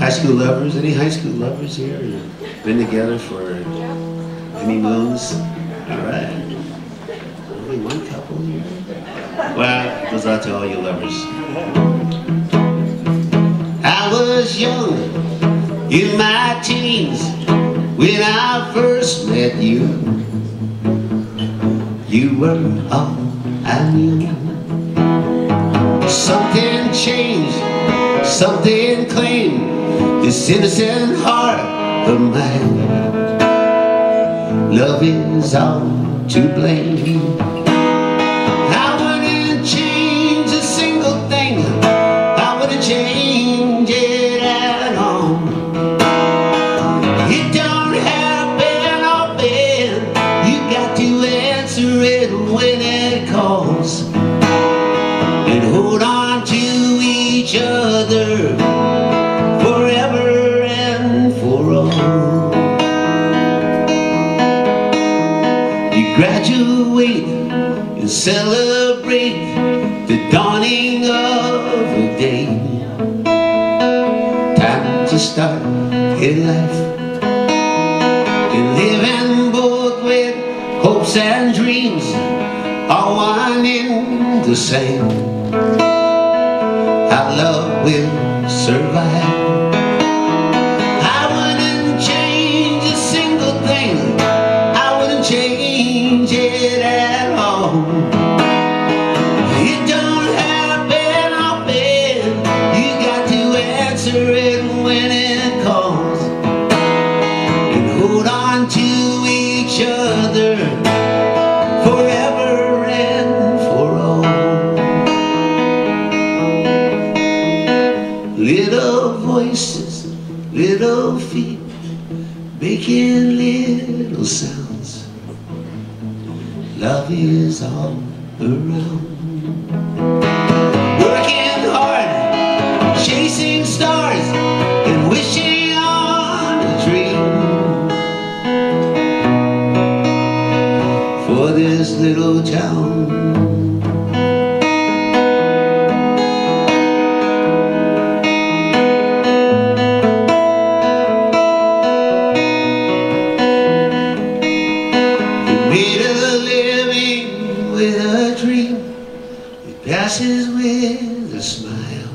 High school lovers? Any high school lovers here? Been together for any moons? All right. Only one couple here? Well, goes out to all you lovers. I was young in my teens when I first met you. You were all I knew. Something changed, something this innocent heart of mine. Love is all to blame. I wouldn't change a single thing. I wouldn't change it at all. It don't happen often. You got to answer it when it calls. And hold on to each other celebrate the dawning of a day. Time to start a life and living both with hopes and dreams, all one in the same. Our love will survive. Little voices, little feet, making little sounds. Love is all around. Working hard, chasing stars, and wishing on a dream. For this little town. With a dream. It passes with a smile.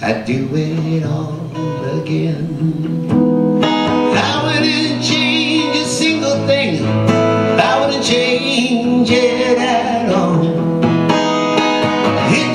I'd do it all again. I wouldn't change a single thing? I wouldn't change it at all? It